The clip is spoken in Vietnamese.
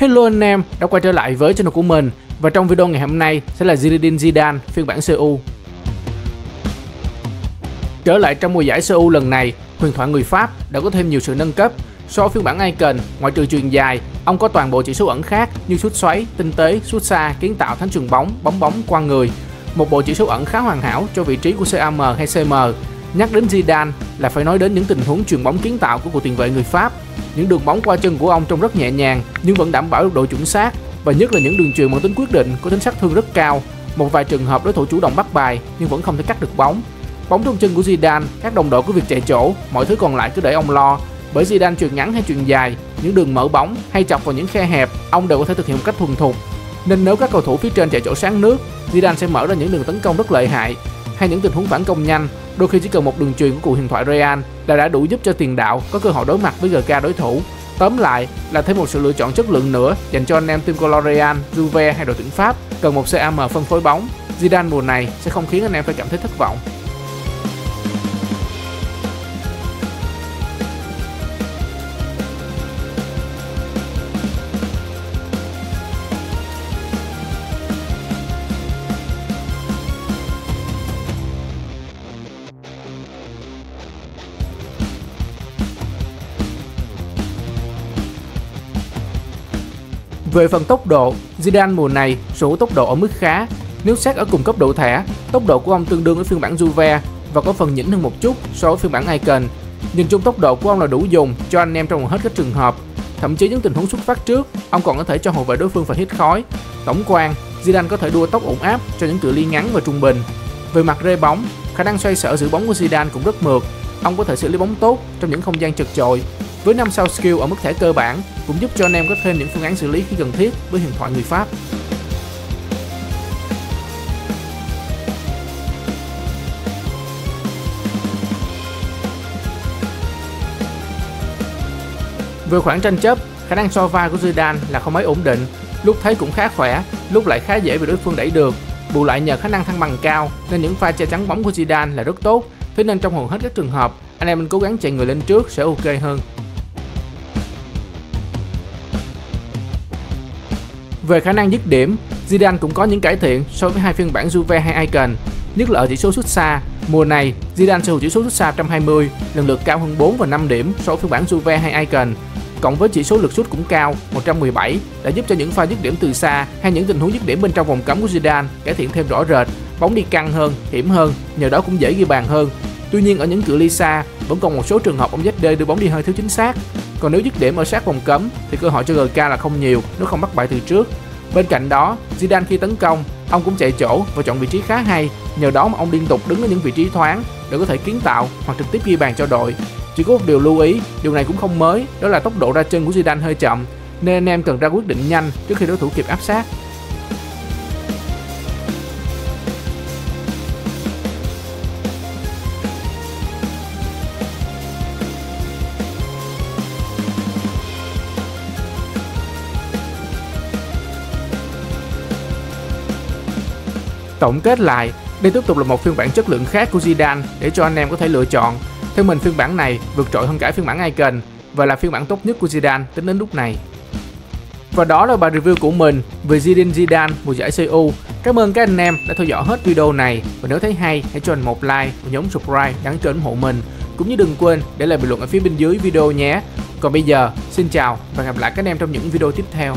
Hello anh em đã quay trở lại với channel của mình và trong video ngày hôm nay sẽ là Zinedine Zidane phiên bản CU. Trở lại trong mùa giải CU lần này, huyền thoại người Pháp đã có thêm nhiều sự nâng cấp. So với phiên bản Icon, ngoại trừ truyền dài, ông có toàn bộ chỉ số ẩn khác như sút xoáy, tinh tế, sút xa, kiến tạo thánh trường bóng, bóng bóng qua người. Một bộ chỉ số ẩn khá hoàn hảo cho vị trí của CAM hay CM. Nhắc đến Zidane là phải nói đến những tình huống truyền bóng kiến tạo của cầu tiền vệ người Pháp những đường bóng qua chân của ông trông rất nhẹ nhàng nhưng vẫn đảm bảo được độ chuẩn xác và nhất là những đường truyền mang tính quyết định có tính sát thương rất cao. Một vài trường hợp đối thủ chủ động bắt bài nhưng vẫn không thể cắt được bóng. Bóng trong chân của Zidane, các đồng đội cứ việc chạy chỗ, mọi thứ còn lại cứ để ông lo. Bởi Zidane truyền ngắn hay truyền dài, những đường mở bóng hay chọc vào những khe hẹp, ông đều có thể thực hiện một cách thuần thục. Nên nếu các cầu thủ phía trên chạy chỗ sáng nước, Zidane sẽ mở ra những đường tấn công rất lợi hại hay những tình huống phản công nhanh, đôi khi chỉ cần một đường truyền của cụ huyền thoại Real là đã đủ giúp cho tiền đạo có cơ hội đối mặt với GK đối thủ. Tóm lại là thêm một sự lựa chọn chất lượng nữa dành cho anh em team Color Real, Juve hay đội tuyển Pháp cần một CAM phân phối bóng. Zidane mùa này sẽ không khiến anh em phải cảm thấy thất vọng. Về phần tốc độ, Zidane mùa này số tốc độ ở mức khá. Nếu xét ở cùng cấp độ thẻ, tốc độ của ông tương đương với phiên bản Juve và có phần nhỉnh hơn một chút so với phiên bản Icon. Nhìn chung tốc độ của ông là đủ dùng cho anh em trong hầu hết các trường hợp. Thậm chí những tình huống xuất phát trước, ông còn có thể cho hậu vệ đối phương phải hít khói. Tổng quan, Zidane có thể đua tốc ổn áp cho những cự ly ngắn và trung bình. Về mặt rê bóng, khả năng xoay sở giữ bóng của Zidane cũng rất mượt. Ông có thể xử lý bóng tốt trong những không gian chật chội với 5 sao skill ở mức thẻ cơ bản cũng giúp cho anh em có thêm những phương án xử lý khi cần thiết với huyền thoại người Pháp. Về khoảng tranh chấp, khả năng so vai của Zidane là không mấy ổn định, lúc thấy cũng khá khỏe, lúc lại khá dễ bị đối phương đẩy được. Bù lại nhờ khả năng thăng bằng cao nên những pha che chắn bóng của Zidane là rất tốt, thế nên trong hầu hết các trường hợp, anh em nên cố gắng chạy người lên trước sẽ ok hơn. Về khả năng dứt điểm, Zidane cũng có những cải thiện so với hai phiên bản Juve hay Icon, nhất là ở chỉ số xuất xa. Mùa này, Zidane sở hữu chỉ số xuất xa 120, lần lượt cao hơn 4 và 5 điểm so với phiên bản Juve hay Icon. Cộng với chỉ số lực sút cũng cao, 117, đã giúp cho những pha dứt điểm từ xa hay những tình huống dứt điểm bên trong vòng cấm của Zidane cải thiện thêm rõ rệt, bóng đi căng hơn, hiểm hơn, nhờ đó cũng dễ ghi bàn hơn. Tuy nhiên ở những cự ly xa, vẫn còn một số trường hợp ông ZD đưa bóng đi hơi thiếu chính xác. Còn nếu dứt điểm ở sát vòng cấm thì cơ hội cho GK là không nhiều nếu không bắt bại từ trước. Bên cạnh đó, Zidane khi tấn công, ông cũng chạy chỗ và chọn vị trí khá hay, nhờ đó mà ông liên tục đứng ở những vị trí thoáng để có thể kiến tạo hoặc trực tiếp ghi bàn cho đội. Chỉ có một điều lưu ý, điều này cũng không mới, đó là tốc độ ra chân của Zidane hơi chậm, nên anh em cần ra quyết định nhanh trước khi đối thủ kịp áp sát. Tổng kết lại, đây tiếp tục là một phiên bản chất lượng khác của Zidane để cho anh em có thể lựa chọn. Theo mình phiên bản này vượt trội hơn cả phiên bản Icon và là phiên bản tốt nhất của Zidane tính đến lúc này. Và đó là bài review của mình về Zidane Zidane mùa giải CU. Cảm ơn các anh em đã theo dõi hết video này và nếu thấy hay hãy cho mình một like và nhấn subscribe đăng ký ủng hộ mình. Cũng như đừng quên để lại bình luận ở phía bên dưới video nhé. Còn bây giờ, xin chào và hẹn gặp lại các anh em trong những video tiếp theo.